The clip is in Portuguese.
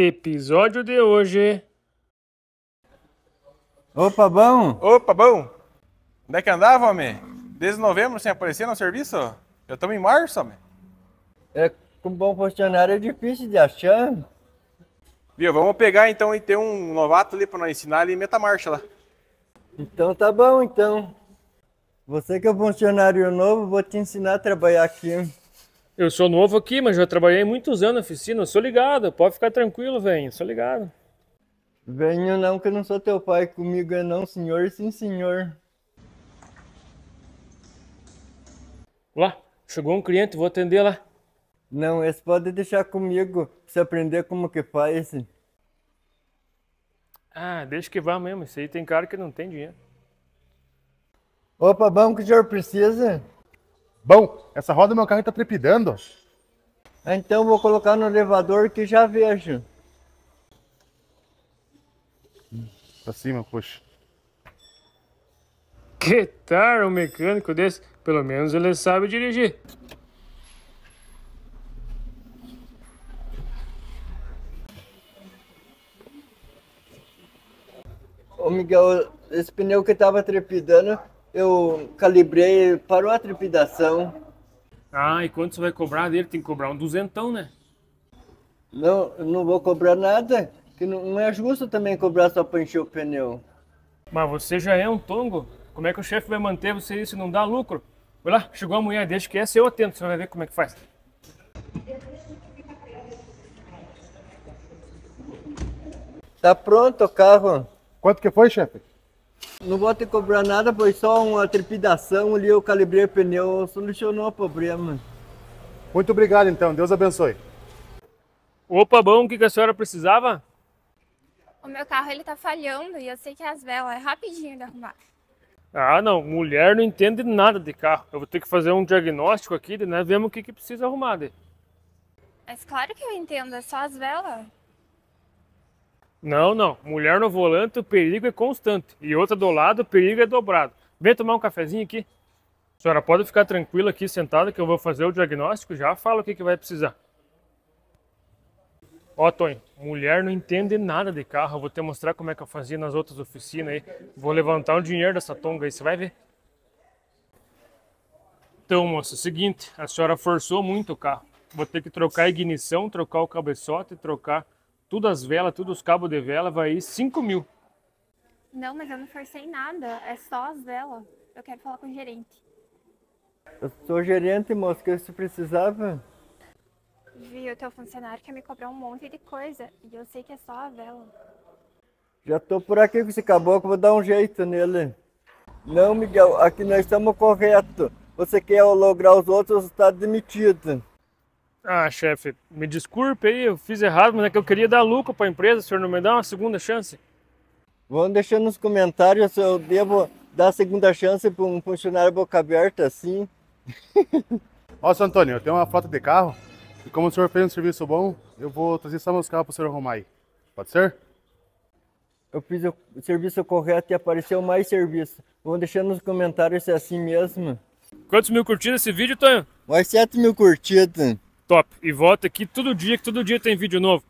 Episódio de hoje. Opa, bom? Opa, bom? Onde é que andava, homem? Desde novembro sem aparecer no serviço? Eu estamos em março, homem. É, com bom funcionário é difícil de achar. Viu, vamos pegar então e ter um novato ali para nós ensinar ele e meta marcha lá. Então tá bom, então. Você que é funcionário novo, vou te ensinar a trabalhar aqui. Eu sou novo aqui, mas já trabalhei muitos anos na oficina. Eu sou ligado, pode ficar tranquilo, velho. Sou ligado. Venho não, que eu não sou teu pai. Comigo é não, senhor, sim, senhor. Lá, chegou um cliente, vou atender lá. Não, esse pode deixar comigo, você aprender como que faz. Ah, deixa que vá mesmo. Isso aí tem cara que não tem dinheiro. Opa, bom que o senhor precisa? Bom, essa roda do meu carro tá trepidando. Então vou colocar no elevador que já vejo. Pra cima, poxa. Que tal um mecânico desse? Pelo menos ele sabe dirigir. Ô Miguel, esse pneu que tava trepidando, eu calibrei, parou a trepidação. Ah, e quanto você vai cobrar dele? Tem que cobrar um duzentão, né? Não, eu não vou cobrar nada, que não, não é justo também cobrar só pra encher o pneu. Mas você já é um tongo. Como é que o chefe vai manter você isso e não dá lucro? Vai lá, chegou a mulher, deixa que essa eu atento, você vai ver como é que faz. Tá pronto o carro. Quanto que foi, chefe? Não vou ter que cobrar nada, foi só uma trepidação ali, eu calibrei o pneu, solucionou o problema. Muito obrigado, então. Deus abençoe. Opa, bom, o que que a senhora precisava? O meu carro ele tá falhando e eu sei que as velas é rapidinho de arrumar. Ah, não, mulher não entende nada de carro. Eu vou ter que fazer um diagnóstico aqui, né? Vemos o que, que precisa arrumar. De. Mas claro que eu entendo, é só as velas. Não, não. Mulher no volante, o perigo é constante. E outra do lado, o perigo é dobrado. Vem tomar um cafezinho aqui. A senhora pode ficar tranquila aqui sentada que eu vou fazer o diagnóstico. Já falo o que, que vai precisar. Ó, Tonho, mulher não entende nada de carro. Eu vou te mostrar como é que eu fazia nas outras oficinas aí. Vou levantar o dinheiro dessa tonga aí, você vai ver. Então, moça, seguinte, a senhora forçou muito o carro. Vou ter que trocar a ignição, trocar o cabeçote, trocar tudo as velas, tudo os cabos de vela, vai ir 5 mil. Não, mas eu não forcei nada, é só as velas. Eu quero falar com o gerente. Eu sou gerente, moço, que se precisava. Vi, o teu funcionário quer me cobrar um monte de coisa e eu sei que é só a vela. Já tô por aqui com esse caboclo, vou dar um jeito nele. Não, Miguel, aqui nós estamos correto. Você quer lograr os outros, você está demitido. Ah, chefe, me desculpe aí, eu fiz errado, mas é que eu queria dar lucro para a empresa, o senhor não me dá uma segunda chance? Vão deixando nos comentários se eu devo dar a segunda chance para um funcionário boca aberta assim. Ó, seu Antônio, eu tenho uma frota de carro. E como o senhor fez um serviço bom, eu vou trazer só meus carros pro senhor arrumar aí. Pode ser? Eu fiz o serviço correto e apareceu mais serviço. Vão deixando nos comentários se é assim mesmo. Quantos mil curtidas esse vídeo, Tonho? Mais 7 mil curtidas. Top. E volta aqui todo dia, que todo dia tem vídeo novo.